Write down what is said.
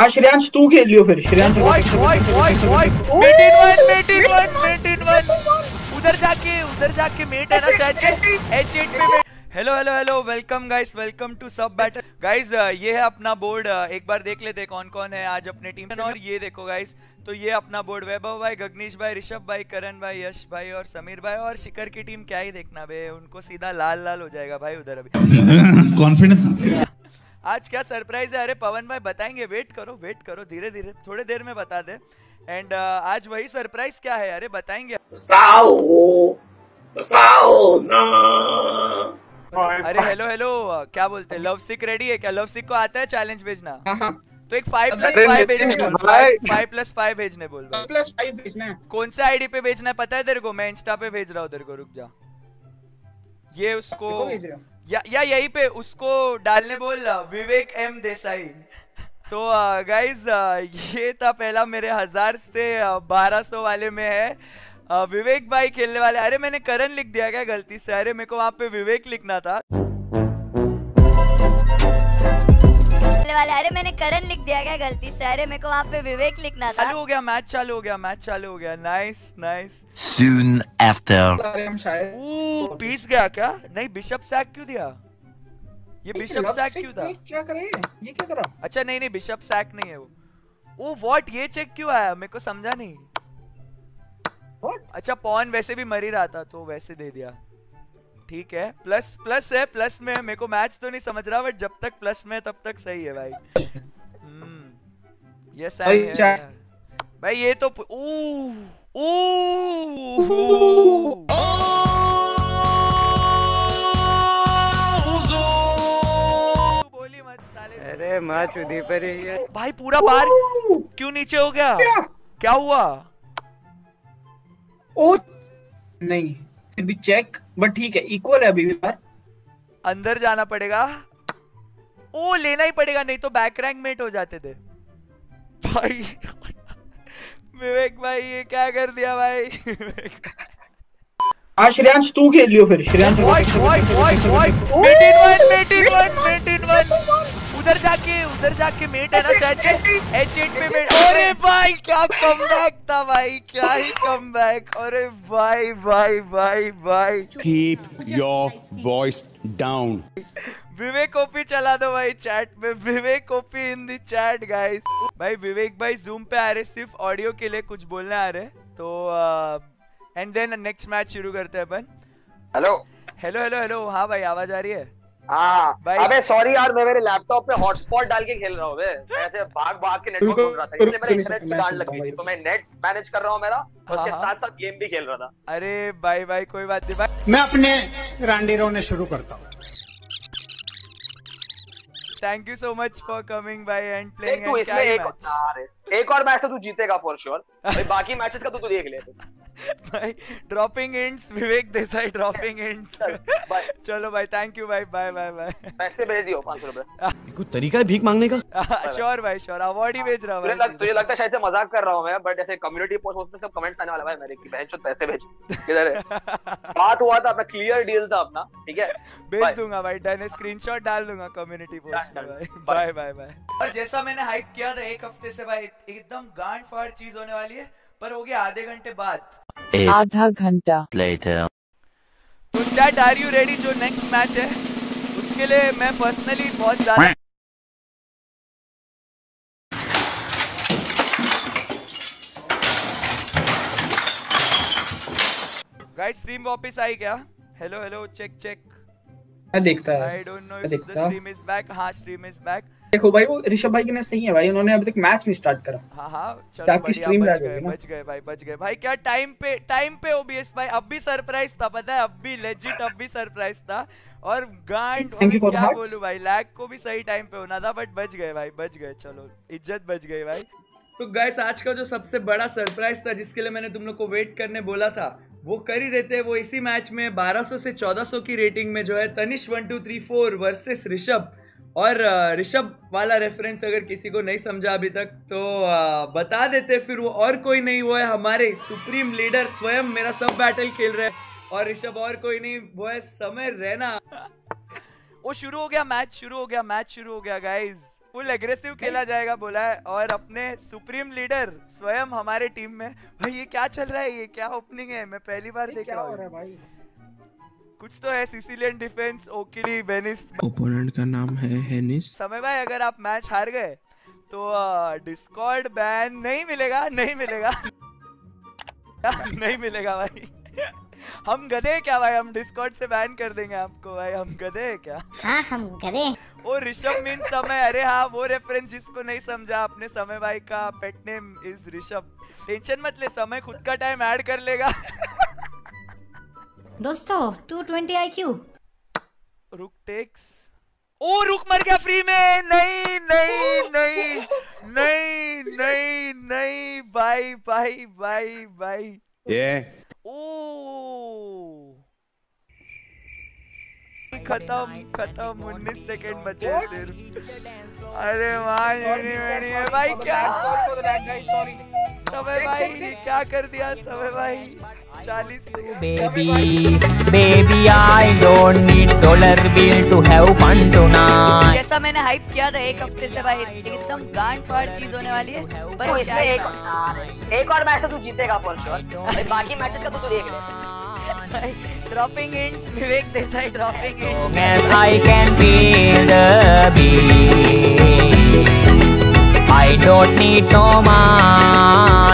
हाँ श्रेयांश तू खेल लियो फिर। Shreyansh voice voice voice voice mate in one mate in one mate in one उधर जाके उधर जाके मेट है ना शायद एच एट पे mate hello hello hello welcome guys welcome to sub battle guys ये है अपना बोर्ड एक बार देख लेते हैं कौन कौन है आज अपने टीम में और ये देखो गाइस तो ये अपना बोर्ड वैभव भाई गगनीश भाई ऋषभ भाई करण भाई यश भाई और समीर भाई और शिखर की टीम क्या ही देखना बे उनको सीधा लाल लाल हो जाएगा भाई उधर अभी। कॉन्फिडेंस आज क्या सरप्राइज़ है? अरे पवन भाई बताएँगे। वेट करो वेट करो धीरे धीरे थोड़े देर में बता दे। एंड uh, आज वही सरप्राइज़ क्या है? अरे बताएँगे। बताओ बताओ ना। अरे हेलो हेलो क्या बोलते हैं? लव सिक रेडी है क्या? लव सिक को आता है चैलेंज भेजना? हाँ हाँ। तो एक फाइव प्लस फाइव भेजने बोल फाइव प्लस फाइव भेजने बोल भाई। प्लस फाइव भेजना है। कौन सा आईडी पे भेजना है? पता है तेरे को? मैं इंस्टा पे भेज रहा हूँ तेरे को रुक जा। ये उसको भेज रहे। या या यहीं पे उसको डालने बोल विवेक एम देसाई। तो गाइज़ ये था पहला मेरे हज़ार से बारह सौ वाले में है। विवेक भाई खेलने वाले। अरे मैंने करण लिख दिया क्या गलती से? अरे मेरे को वहाँ पे विवेक लिखना था। खेलने वाले अरे मैंने करण लिख दिया क्या गलती से? अरे मेरे को वहाँ पे विवेक लिखना था। चालू हो गया मैच चालू हो गया मैच चालू हो गया। Nice nice Soon after. अरे हम शायद ऊ पीस गया क्या? नहीं बिशप सैक क्यों दिया? ये बिशप सैक क्यों था? क्या करे? ये क्या करा? अच्छा नहीं नहीं बिशप सैक नहीं है वो। ओ व्हाट ये चेक क्यों आया? मेरे को समझा नहीं। What? अच्छा पॉन वैसे भी मर ही रहा था तो वैसे दे दिया। ठीक है। प्लस प्लस है प्लस में है। मेरे को मैच तो नहीं समझ रहा बट जब तक प्लस में है तब तक सही है भाई। हम्म। Yes I. भाई ये तो प- ऊ ऊ बोली मत साले। अरे माँ चुदी पर ही है। भाई पूरा बार क्यों नीचे हो गया? क्या? क्या हुआ? ओ नहीं। फिर भी चेक बट ठीक है इक्वल है अभी भी बार। अंदर जाना पड़ेगा। ओ लेना ही पड़ेगा नहीं तो बैक रैंक मेट हो जाते थे। भाई विवेक भाई ये क्या कर दिया भाई? हाँ श्रेयांश तू खेल लियो फिर। श्रेयांश उधर जाके उधर जाके मेट है ना शायद। एच एट पे मेट अरे भाई क्या कमबैक था भाई क्या ही कमबैक अरे भाई भाई भाई भाई। Keep your voice down. Vivek OP चला दो भाई चैट में। Vivek OP in the chat guys भाई विवेक भाई जूम पे आ रहे सिर्फ़ ऑडियो के लिए कुछ बोलने आ रहे तो एंड देन नेक्स्ट मैच शुरू करते हैं अपन। हेलो हेलो हेलो हेलो हाँ भाई आवाज़ आ रही है? हाँ। भाई- अबे सॉरी यार मैं मेरे लैपटॉप पे हॉटस्पॉट डाल के खेल रहा हूँ मैं ऐसे भाग भाग के नेटवर्क ढूंढ रहा था। इसलिए मेरा इंटरनेट की गांड लग गई थी। तो मैं नेट मैनेज कर रहा हूँ मेरा उसके हाँ, हाँ। साथ साथ गेम भी खेल रहा था। अरे भाई भाई कोई बात नहीं भाई। मैं अपने रांडी रोने शुरू करता हूँ। Thank you so much for coming भाई एंड प्लेइंग एक और मैच तो तू जीतेगा फॉर श्योर भाई बाकी मैचेस का तो तू देख ले। भाई dropping ints Vivek Desai dropping ints चलो भाई थैंक यू भाई बाय बाय बाय पैसे भेज दियो पाँच सौ रुपए। कोई तरीका है भीख मांगने का? श्योर भाई श्योर अवार्ड ही भेज रहा हूँ तुझे लग तुझे लगता है शायद से मज़ाक कर रहा हूँ मैं बट ऐसे कम्युनिटी पोस्ट उसमें सब कमेंट्स आने वाला भाई मेरे की बहन पैसे भेज। किधर है? बात हुआ था अपना क्लियर डील था अपना ठीक है? भेज दूँगा भाई डन। स्क्रीनशॉट डाल दूँगा कम्युनिटी पोस्ट में भाई। बाय बाय बाय और जैसा मैंने हाइप किया था एक हफ़्ते से भाई एकदम गांड फाड़ चीज़ होने वाली है। पर हो गया आधे घंटे बाद। आधा घंटा. तो चैट आर यू रेडी जो नेक्स्ट मैच है उसके लिए मैं पर्सनली बहुत ज़्यादा गाइस स्ट्रीम वापस आई क्या? हेलो हेलो चेक चेक मैं देखता है। I don't know if the देखता। स्ट्रीम इज़ बैक हाँ स्ट्रीम इज़ बैक देखो भाई वो ऋषभ भाई के ने सही है भाई उन्होंने अभी तक मैच नहीं स्टार्ट करा। हाँ हाँ चलो बढ़िया बच गए बच गए भाई बच गए। भाई क्या टाइम पे टाइम पे ओबीएस भाई अब भी सरप्राइज़ था पता है अब भी लेजिट अब भी सरप्राइज़ था। और गांड क्या बोलूँ भाई लैग को भी सही टाइम पे होना था बट बच गए भाई बच गए चलो इज़्ज़त बच गई भाई। तो गाइस आज का जो सबसे बड़ा सरप्राइज़ था जिसके लिए मैंने तुम लोग को वेट करने बोला था वो कर ही देते वो इसी मैच में 1200 से 1400 की रेटिंग में जो है Tanish one two three four versus Rishabh. और ऋषभ वाला रेफरेंस अगर किसी को नहीं समझा अभी तक तो बता देते फिर वो और कोई नहीं वो है हमारे सुप्रीम लीडर स्वयं मेरा सब बैटल खेल रहे हैं। और ऋषभ और कोई नहीं वो है समय रहना। वो शुरू हो गया मैच शुरू हो गया मैच शुरू हो गया गाइज़ फुल एग्रेसिव खेला जाएगा बोला है। और अपने सुप्रीम लीडर स्वयं हमारे टीम में। भाई ये क्या चल रहा है? ये क्या ओपनिंग है? मैं पहली बार देख रहा हूँ भाई? कुछ तो है सिसिलियन डिफेंस ओकिली वेनिस ओपोनेंट का नाम है हेनिस समय भाई अगर आप मैच हार गए तो डिस्कॉर्ड बैन नहीं मिलेगा नहीं मिलेगा। नहीं मिलेगा भाई। हम गधे क्या भाई? हम डिस्कॉर्ड से बैन कर देंगे आपको भाई। हम गधे क्या? हाँ हम गधे वो ऋषभ मीन समय। अरे हाँ वो रेफरेंस जिसको नहीं समझा अपने समय भाई का pet name is Rishabh. Tension मत ले समय खुद का टाइम ऐड कर लेगा। दोस्तों 220 आईक्यू रुक टेक्स। ओ रुक मर गया फ्री में। नहीं नहीं नहीं नहीं नहीं नहीं। Bye bye bye bye Yeah. ओ। खत्म खत्म। उन्नीस सेकंड बचे सिर्फ़। अरे वाह येनी वेनी है। भाई क्या? समय भाई क्या कर दिया? समय भाई। Baby, baby, I don't need dollar bill to have fun tonight. जैसा मैंने हाइप किया था एक हफ़्ते से भाई एकदम गांड फाड़ चीज़ होने वाली है तो पर इसमें एक एक और मैच तो तू जीतेगा फॉर श्योर बाकी मैचेस का तो तू देख ले। Dropping hints Vivek Desai dropping hints as I can feel the beat, I don't need no money.